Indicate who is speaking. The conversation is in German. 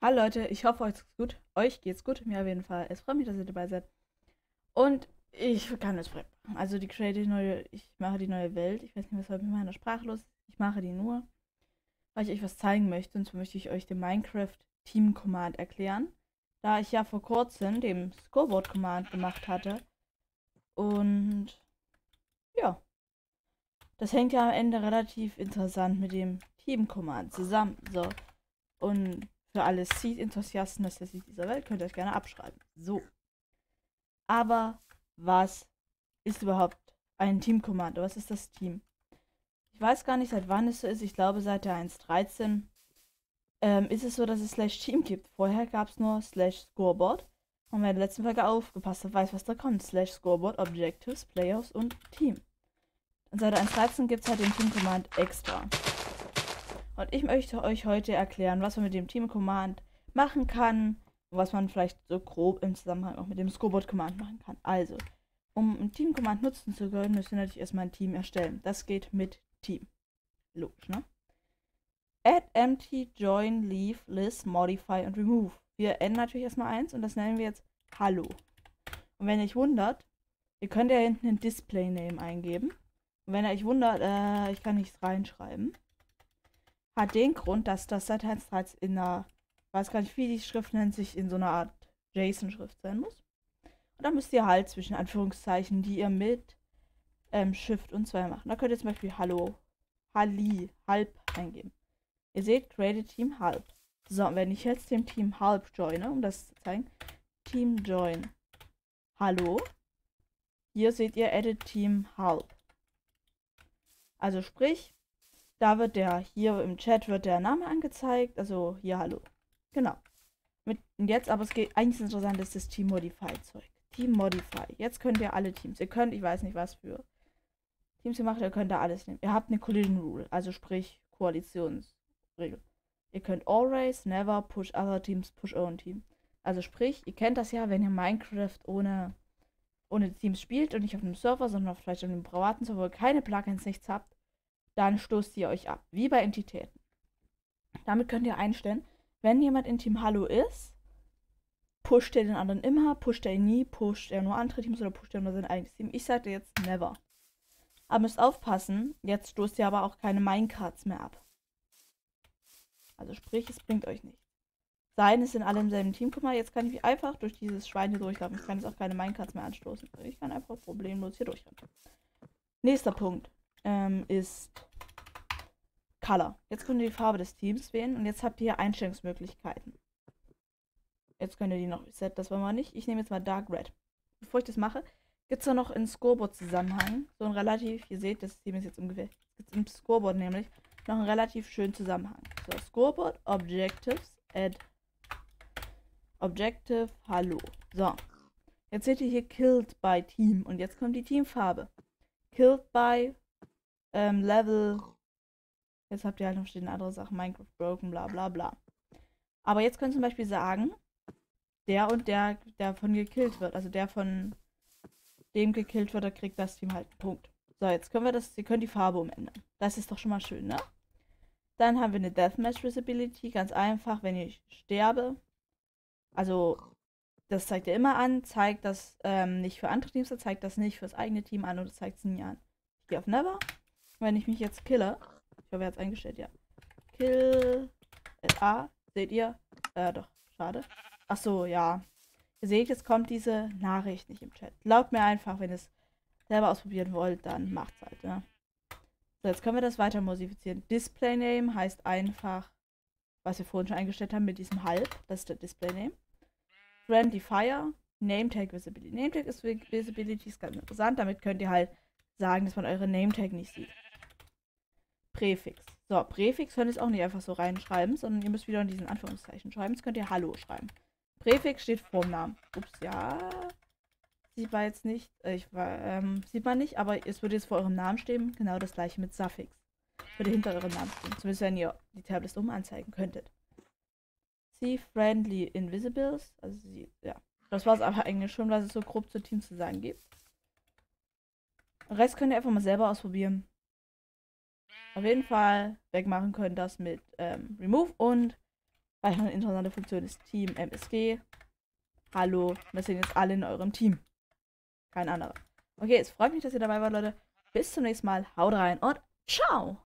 Speaker 1: Hallo Leute, ich hoffe euch geht's gut. Euch geht's gut, mir auf jeden Fall. Es freut mich, dass ihr dabei seid. Und ich kann es bringen. Also die Creative neue, ich mache die neue Welt. Ich weiß nicht, was heute mit meiner Sprache los ist. Ich mache die nur, weil ich euch was zeigen möchte. Und zwar möchte ich euch den Minecraft Team Command erklären. Da ich ja vor kurzem den Scoreboard Command gemacht hatte. Und ja. Das hängt ja am Ende relativ interessant mit dem Team Command zusammen. So. Und für alle Seed-Enthusiasten das ist dieser Welt könnt ihr euch gerne abschreiben. So. Aber was ist überhaupt ein Teamkommando? Was ist das Team? Ich weiß gar nicht, seit wann es so ist. Ich glaube, seit der 1.13 ähm, ist es so, dass es slash Team gibt. Vorher gab es nur slash Scoreboard. Und wer in der letzten Folge aufgepasst hat, weiß, was da kommt. Slash Scoreboard, Objectives, Players und Team. Und seit der 1.13 gibt es halt den Team Command extra. Und ich möchte euch heute erklären, was man mit dem Team Command machen kann und was man vielleicht so grob im Zusammenhang auch mit dem Scobot Command machen kann. Also, um ein Team Command nutzen zu können, müsst ihr natürlich erstmal ein Team erstellen. Das geht mit Team. Logisch, ne? Add, empty, join, leave, list, modify und remove. Wir ändern natürlich erstmal eins und das nennen wir jetzt Hallo. Und wenn ihr euch wundert, ihr könnt ja hinten ein Display Name eingeben. Und wenn ihr euch wundert, äh, ich kann nichts reinschreiben hat den Grund, dass das 1.13 in einer, weiß gar nicht, wie die Schrift nennt sich, in so einer Art JSON-Schrift sein muss. Und dann müsst ihr halt zwischen Anführungszeichen, die ihr mit ähm, Shift und 2 machen. Da könnt ihr zum Beispiel Hallo, Halli, Halb eingeben. Ihr seht, create Team Halb. So, und wenn ich jetzt dem Team Halb joine, um das zu zeigen, Team Join. Hallo. Hier seht ihr Edit Team Halb. Also sprich, da wird der, hier im Chat wird der Name angezeigt. Also hier, hallo. Genau. Mit, und jetzt aber, es geht, eigentlich interessant, ist das Team Modify Zeug. Team Modify. Jetzt könnt ihr alle Teams. Ihr könnt, ich weiß nicht was für Teams ihr macht, ihr könnt da alles nehmen. Ihr habt eine Collision Rule, also sprich Koalitionsregel. Ihr könnt always, never push other teams, push own team. Also sprich, ihr kennt das ja, wenn ihr Minecraft ohne, ohne Teams spielt und nicht auf einem Server, sondern vielleicht auf einem privaten Server, wo ihr keine Plugins, nichts habt, dann stoßt ihr euch ab, wie bei Entitäten. Damit könnt ihr einstellen, wenn jemand in Team Hallo ist, pusht er den anderen immer, pusht er ihn nie, pusht er nur andere Teams oder pusht er nur sein eigenes Team. Ich sage jetzt never. Aber müsst aufpassen, jetzt stoßt ihr aber auch keine Minecards mehr ab. Also sprich, es bringt euch nichts. Sein ist in alle im selben Team. Guck mal, jetzt kann ich einfach durch dieses Schwein hier durchlaufen. Ich kann jetzt auch keine Minecards mehr anstoßen. Ich kann einfach problemlos hier durchrennen. Nächster Punkt ähm, ist Color. Jetzt könnt ihr die Farbe des Teams wählen und jetzt habt ihr hier Einstellungsmöglichkeiten. Jetzt könnt ihr die noch reset, das wollen wir nicht. Ich nehme jetzt mal Dark Red. Bevor ich das mache, gibt es da noch in Scoreboard-Zusammenhang so ein relativ, ihr seht, das Team ist jetzt ungefähr, gibt im Scoreboard nämlich noch einen relativ schönen Zusammenhang. So, Scoreboard, Objectives, Add, Objective, Hallo. So, jetzt seht ihr hier Killed by Team und jetzt kommt die Teamfarbe. Killed by ähm, Level. Jetzt habt ihr halt noch stehen andere Sachen, Minecraft Broken, bla bla bla. Aber jetzt könnt ihr zum Beispiel sagen, der und der, der von gekillt wird, also der von dem gekillt wird, der kriegt das Team halt einen Punkt. So, jetzt können wir das, ihr könnt die Farbe umändern. Das ist doch schon mal schön, ne? Dann haben wir eine Deathmatch Visibility, ganz einfach, wenn ich sterbe. Also, das zeigt er immer an, zeigt das ähm, nicht für andere Teams, zeigt das nicht fürs eigene Team an und zeigt es nie an. Ich gehe auf Never wenn ich mich jetzt kille. Ich habe jetzt eingestellt, ja. Kill. A. Seht ihr? Äh, doch. Schade. Ach so, ja. Ihr seht, jetzt kommt diese Nachricht nicht im Chat. Glaubt mir einfach, wenn ihr es selber ausprobieren wollt, dann macht's halt, ne? So, jetzt können wir das weiter modifizieren. Display Name heißt einfach, was wir vorhin schon eingestellt haben mit diesem Halb. Das ist der Display Name. Friendly Fire. Name Tag Visibility. Name Tag ist Visibility ist ganz interessant. Damit könnt ihr halt sagen, dass man eure Name Tag nicht sieht. Präfix. So, Präfix könnt ihr auch nicht einfach so reinschreiben, sondern ihr müsst wieder in diesen Anführungszeichen schreiben. Jetzt könnt ihr Hallo schreiben. Präfix steht vorm Namen. Ups, ja. Sieht man jetzt nicht. Äh, ich ähm, sieht man nicht, aber es würde jetzt vor eurem Namen stehen. Genau das gleiche mit Suffix. Würde hinter eurem Namen stehen. Zumindest wenn ihr die Tablets um anzeigen könntet. See Friendly Invisibles. Also sie, ja. Das war es aber eigentlich schon, was es so grob zu Team zu sagen gibt. Den Rest könnt ihr einfach mal selber ausprobieren auf jeden Fall wegmachen können, das mit ähm, Remove und Weitere interessante Funktion ist Team MSG. Hallo, wir sind jetzt alle in eurem Team. Kein anderer. Okay, es freut mich, dass ihr dabei wart, Leute. Bis zum nächsten Mal. Haut rein und ciao!